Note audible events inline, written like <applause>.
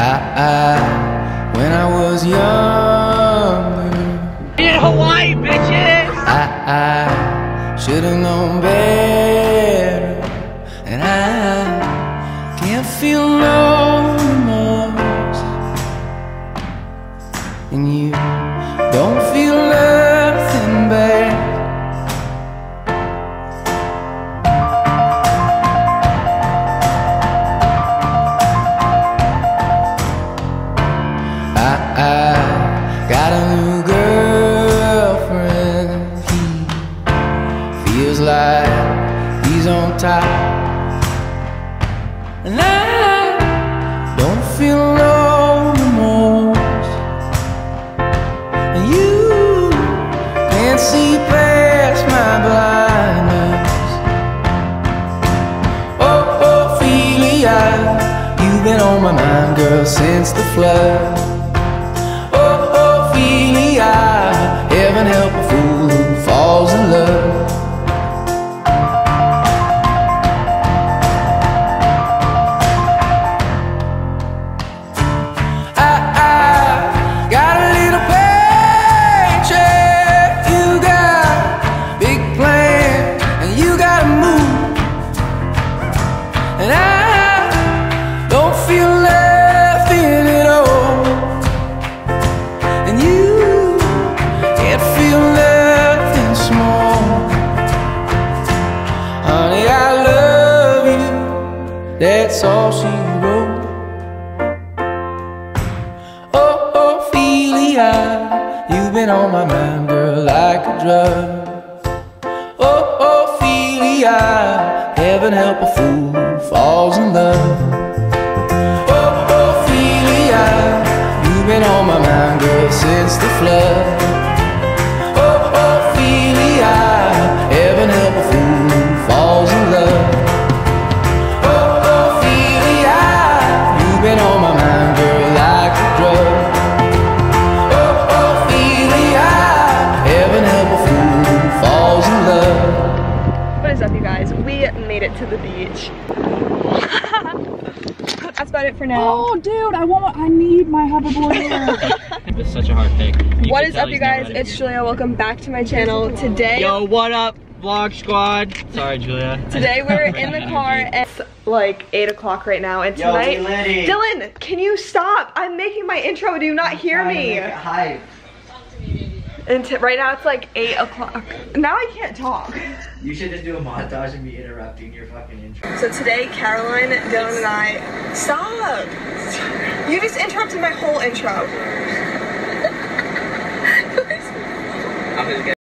I, I, when I was younger, In Hawaii, bitches! I, I should have known better, and I can't feel no remorse, and you don't feel nothing And I don't feel no remorse. And you can't see past my blindness. Oh, oh, Ophelia, you've been on my mind, girl, since the flood. Oh, Ophelia, heaven help a fool That's all she wrote. Oh, Ophelia, you've been on my mind, girl, like a drug. Oh, Ophelia, heaven help a fool who falls in love. Oh, Ophelia, you've been on my mind, girl, since the flood. You guys? We made it to the beach. <laughs> That's about it for now. Oh, dude, I want, I need my hoverboard here. <laughs> It's such a hard pick. You what can is tell up, you guys? It's it. Julia. Welcome back to my channel. Today, Yo, what up, vlog squad? Sorry, Julia. today <laughs> we're in the car and it's like 8 o'clock right now. And tonight, we Liddy. Dylan, can you stop? I'm making my intro. Do you not hear me? Hi. And right now it's like 8 o'clock. Now I can't talk. You should just do a montage of me interrupting your fucking intro. So today, Caroline, Dylan, and I... Stop! You just interrupted my whole intro. <laughs> I'm just